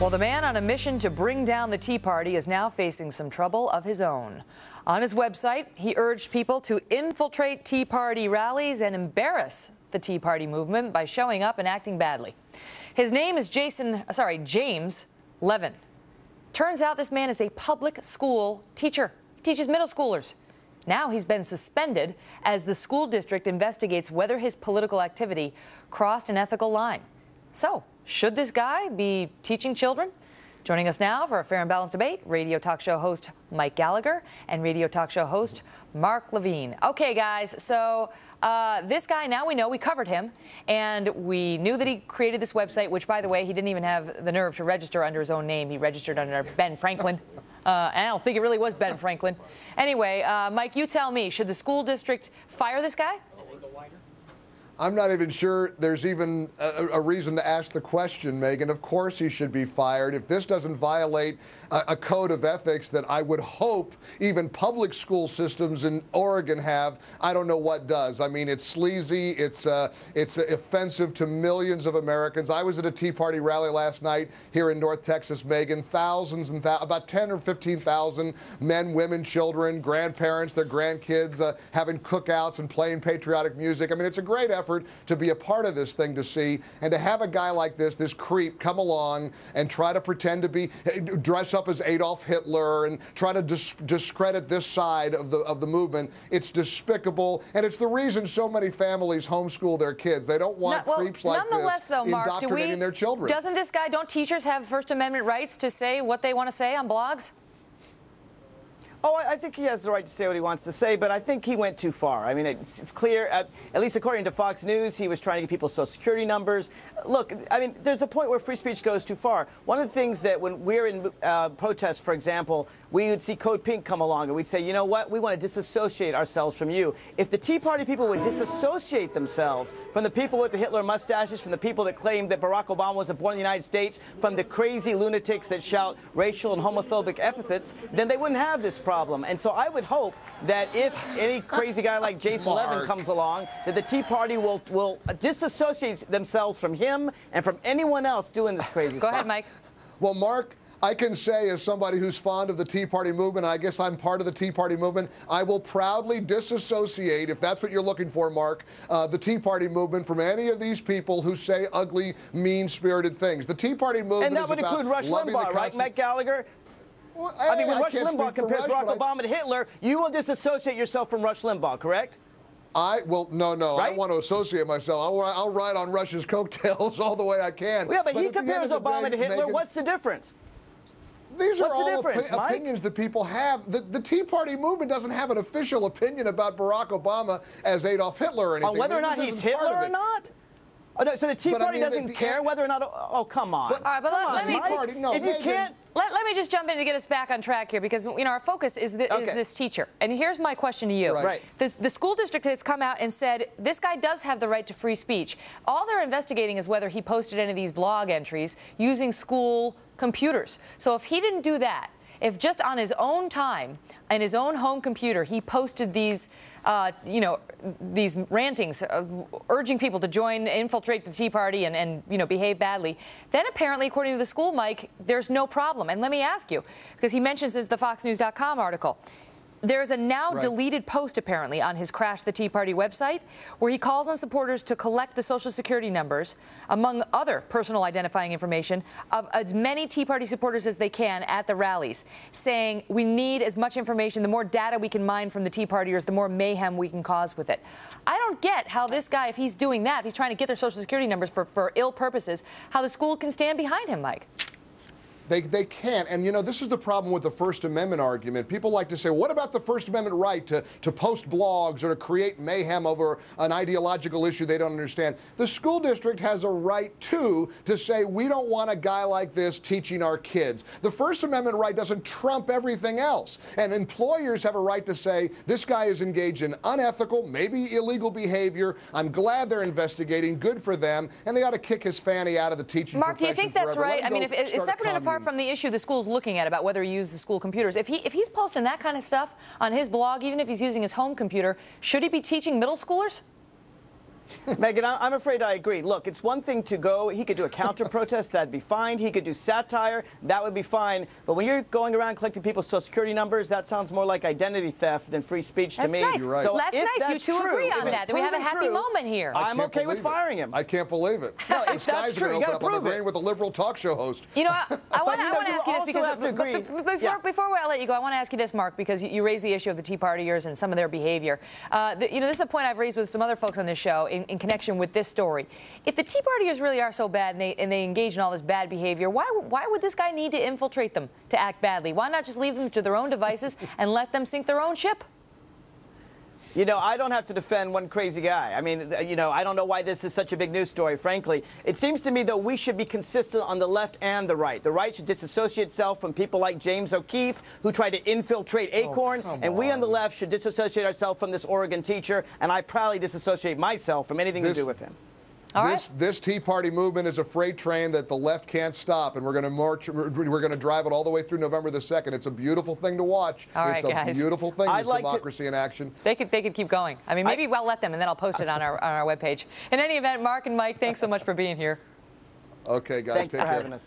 Well, the man on a mission to bring down the Tea Party is now facing some trouble of his own. On his website, he urged people to infiltrate Tea Party rallies and embarrass the Tea Party movement by showing up and acting badly. His name is Jason, uh, sorry, James Levin. Turns out this man is a public school teacher. He teaches middle schoolers. Now he's been suspended as the school district investigates whether his political activity crossed an ethical line. So, should this guy be teaching children? Joining us now for a fair and balanced debate, radio talk show host Mike Gallagher and radio talk show host Mark Levine. Okay, guys, so uh, this guy, now we know, we covered him, and we knew that he created this website, which, by the way, he didn't even have the nerve to register under his own name. He registered under Ben Franklin. Uh, and I don't think it really was Ben Franklin. Anyway, uh, Mike, you tell me, should the school district fire this guy? I'm not even sure there's even a, a, reason to ask the question, Megyn. Of course he should be fired. If this doesn't violate a, a, code of ethics that I would hope even public school systems in Oregon have, I don't know what does. I mean, it's sleazy. It's uh, it's offensive to millions of Americans. I was at a Tea Party rally last night here in North Texas, Megyn. Thousands and th- about 10 or 15,000 men, women, children, grandparents, their grandkids uh, having cookouts and playing patriotic music. I mean, it's a great effort effort to be a part of this thing to see and to have a guy like this, this creep, come along and try to pretend to be, eh, dress up as Adolf Hitler and try to dis- discredit this side of the of the movement. It's despicable, and it's the reason so many families homeschool their kids. They don't want no, well, creeps like nonetheless, this though, Mark, indoctrinating we, their children. Doesn't this guy? Don't teachers have First Amendment rights to say what they want to say on blogs? Oh, I think he has the right to say what he wants to say, but I think he went too far. I mean, it's, it's clear, at, at, least according to Fox News, he was trying to get people's social security numbers. Look, I mean, there's a point where free speech goes too far. One of the things that when we're in uh, protests, for example, we would see Code Pink come along and we'd say, you know what, we want to disassociate ourselves from you. If the Tea Party people would disassociate themselves from the people with the Hitler mustaches, from the people that claim that Barack Obama was born in the United States, from the crazy lunatics that shout racial and homophobic epithets, then they wouldn't have this problem problem. And so I would hope that if any crazy guy like Jason Mark. Levin comes along, that the Tea Party will, will disassociate themselves from him and from anyone else doing this crazy Go stuff. Go ahead, Mike. Well, Mark, I can say, as somebody who's fond of the Tea Party movement, I guess I'm part of the Tea Party movement, I will proudly disassociate, if that's what you're looking for, Mark, uh, the Tea Party movement from any of these people who say ugly, mean spirited things. The Tea Party movement And that would include Rush Limbaugh, right, Mike Gallagher? Well, I, I mean, when I Rush Limbaugh compares Rush, Barack Obama to Hitler, you will disassociate yourself from Rush Limbaugh, correct? I well, no, no. Right? I want to associate myself. I'll, I'll, ride on Rush's coattails all the way I can. Well, yeah, but, but he compares Obama day, to Hitler. What's the difference? These What's are the all opi Mike? opinions that people have. The, the, Tea Party movement doesn't have an official opinion about Barack Obama as Adolf Hitler or anything. On whether or not he's Hitler or not? Oh, no, so the Tea but Party I mean, doesn't the, the, care whether or not. Oh, oh, come on. But, all right, but come let, on, let me. Party, no, if you can't. Let, let me just jump in to get us back on track here because you know our focus is, the, okay. is this teacher. And here's my question to you. Right. right. The, the school district has come out and said this guy does have the right to free speech. All they're investigating is whether he posted any of these blog entries using school computers. So if he didn't do that, if just on his own time and his own home computer he posted these uh, you know, these rantings uh, urging people to join, infiltrate the Tea Party and, and, you know, behave badly, then apparently, according to the school, Mike, there's no problem. And let me ask you, because he mentions this the FoxNews.com article. There's a now right. deleted post, apparently, on his Crash the Tea Party website where he calls on supporters to collect the Social Security numbers, among other personal identifying information, of as many Tea Party supporters as they can at the rallies, saying we need as much information. The more data we can mine from the Tea Partiers, the more mayhem we can cause with it. I don't get how this guy, if he's doing that, if he's trying to get their Social Security numbers for, for ill purposes, how the school can stand behind him, Mike. They, they can't. And, you know, this is the problem with the First Amendment argument. People like to say, what about the First Amendment right to, to post blogs or to create mayhem over an ideological issue they don't understand? The school district has a right, too, to say, we don't want a guy like this teaching our kids. The First Amendment right doesn't trump everything else. And employers have a right to say, this guy is engaged in unethical, maybe illegal behavior. I'm glad they're investigating. Good for them. And they ought to kick his fanny out of the teaching Mark, do you think that's forever. right? I mean, if it's separate and apart from the issue the school's looking at about whether he uses school computers, if he if he's posting that kind of stuff on his blog, even if he's using his home computer, should he be teaching middle schoolers? Megyn, I- I'm afraid I agree. Look, it's one thing to go, he could do a counter protest, that'd be fine. He could do satire, that would be fine. But when you're going around collecting people's social security numbers, that sounds more like identity theft than free speech to That's me. nice. You're right. So That's if nice. You two true, agree on that, that we have a happy true, moment here. I I'm okay with believe it. firing him. I can't believe it. No, the if that's are true, gonna you open gotta up on prove the it. brain with a liberal talk show host. You know, I, I want, you I know, want to ask you this because have to but- but- agree- before, Yeah. before I let you go, I want to ask you this, Mark, because you, you raised the issue of the Tea Partiers and some of their behavior. Uh, the, you know, this is a point I've raised with some other folks on this show in, in connection with this story. If the Tea Partiers really are so bad and they, and they engage in all this bad behavior, why, why would this guy need to infiltrate them to act badly? Why not just leave them to their own devices and let them sink their own ship? You know, I don't have to defend one crazy guy. I mean, you know, I don't know why this is such a big news story, frankly. It seems to me, though, we should be consistent on the left and the right. The right should disassociate itself from people like James O'Keefe, who tried to infiltrate oh, Acorn, come and we on the left should disassociate ourselves from this Oregon teacher, and I proudly disassociate myself from anything This- to do with him. All this right. this Tea Party movement is a freight train that the left can't stop, and we're going to march. We're going to drive it all the way through November the second. It's a beautiful thing to watch. All right, it's a guys. beautiful thing. I'd This like to- democracy in action. They could, they could keep going. I mean, maybe I'll let them, and then I'll post it on our, on our webpage. In any event, Mark and Mike, thanks so much for being here. Okay, guys, Thanks take for care. having us.